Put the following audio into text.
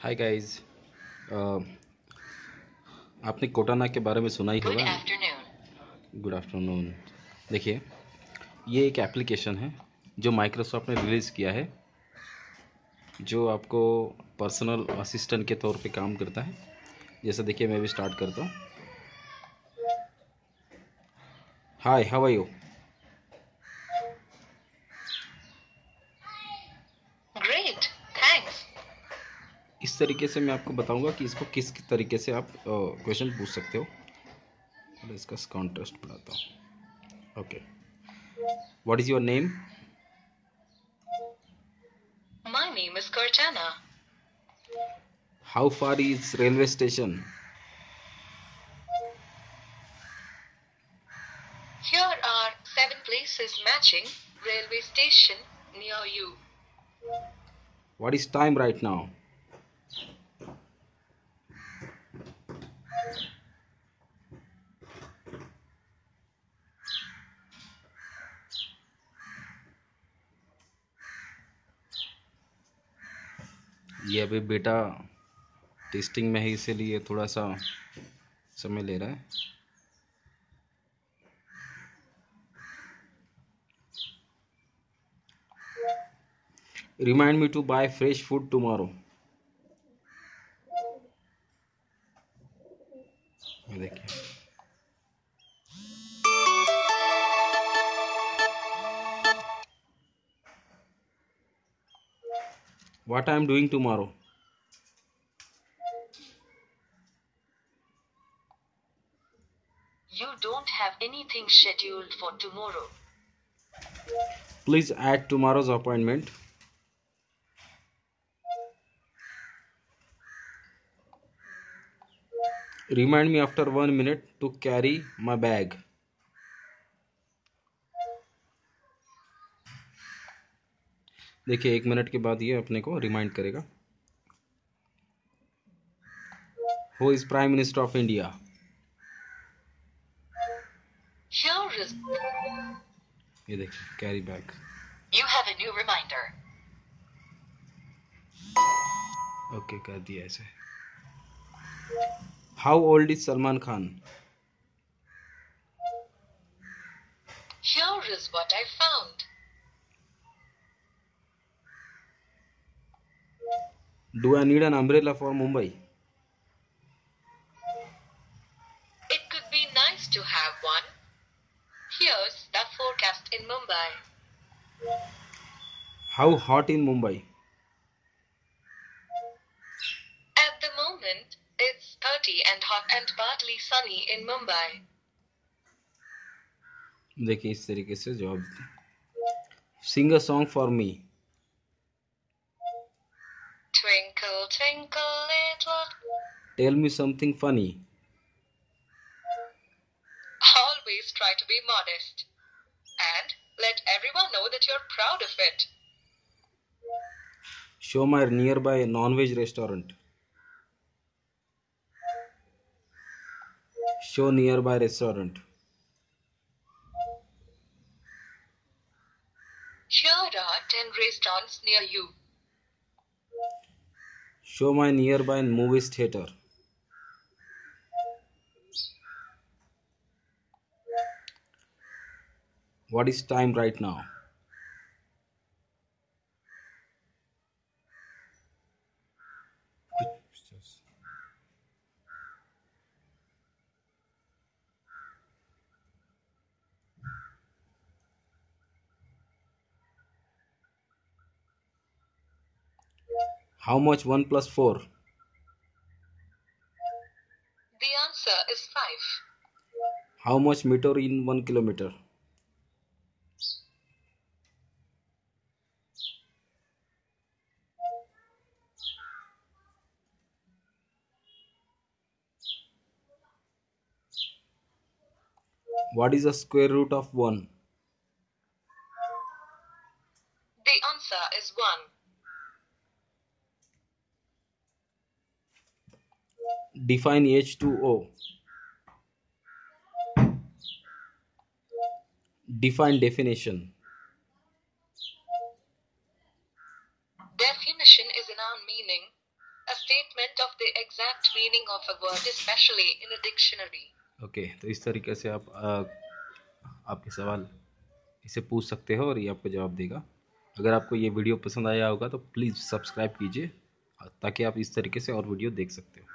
Hi guys आपने कोटाना के बारे में सुना ही होगा। गुड आफ्टरनून देखिए ये एक एप्लीकेशन है जो माइक्रोसॉफ्ट ने रिलीज़ किया है जो आपको पर्सनल असिस्टेंट के तौर पे काम करता है। जैसे देखिए मैं भी स्टार्ट करता हूँ। हाय हाउ आर यू इस तरीके से मैं आपको बताऊँगा कि इसको किस तरीके से आप क्वेश्चन पूछ सकते हो। और इसका कॉन्टेस्ट बढ़ाता हूँ। Okay what is your name name is Cortana. How far is railway station Here are seven places matching railway station near you. What is time right now ये अभी बेटा टेस्टिंग में है, इसीलिए थोड़ा सा समय ले रहा है। Remind me to buy fresh food tomorrow देखिए। What i am doing tomorrow? You don't have anything scheduled for tomorrow. please add tomorrow's appointment. Remind me after one minute to carry my bag देखिए एक minute के बाद ये अपने को remind करेगा। Who is prime minister of India ये देखिए carry bag you have a new reminder okay कर दिया ऐसे how old is Salman Khan Here is what I found. Do I need an umbrella for Mumbai It could be nice to have one. Here's the forecast in Mumbai. How hot in Mumbai At the moment, it's 30 and hot and partly sunny in Mumbai. देखिए इस तरीके से जवाब sing a song for me Tell me something funny. Always try to be modest and let everyone know that you're proud of it. Show my nearby non veg restaurant. Show nearby restaurant. Here are 10 restaurants near you. Show my nearby movie theater. What is time right now? How much 1 plus 4 The answer is 5. how much meter in 1 kilometer what is the square root of 1 The answer is 1. define h2o define definition Definition is a noun meaning a statement of the exact meaning of a word, especially in a dictionary. Okay तो इस तरीके से आप आपके सवाल इसे पूछ सकते हो और ये आपको जवाब देगा। अगर आपको ये वीडियो पसंद आया होगा तो प्लीज़ सब्सक्राइब कीजिए, ताकि आप इस तरीके से और वीडियो देख सकते हो।